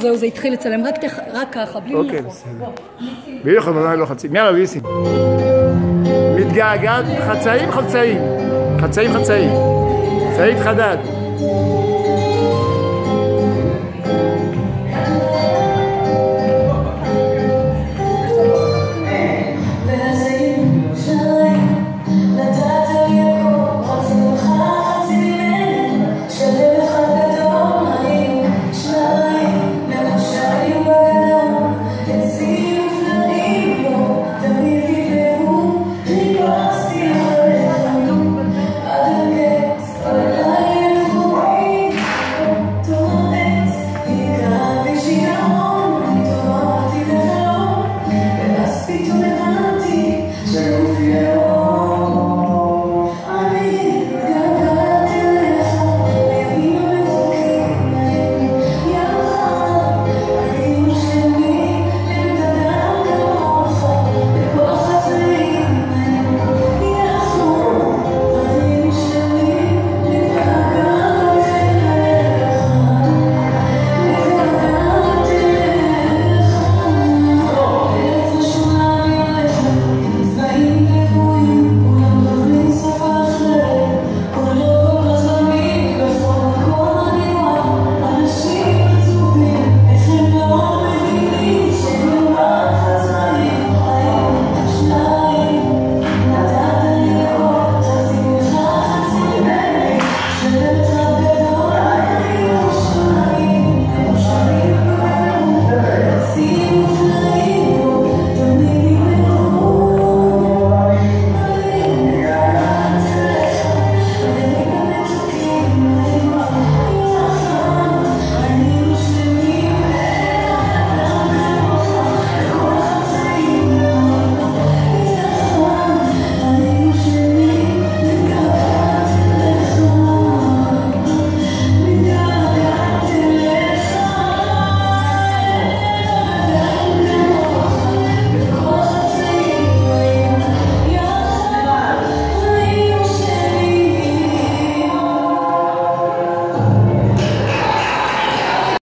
זהו, זה התחיל לצלם, רק, תח... רק ככה, בלי אוקיי, מלאכות. בסדר. בוא, ניסים. בלי חמלה לא חצי. מי הרב ניסים? מתגעגעת חצאים חצאים. חצאים חצאים. סעיד חדד.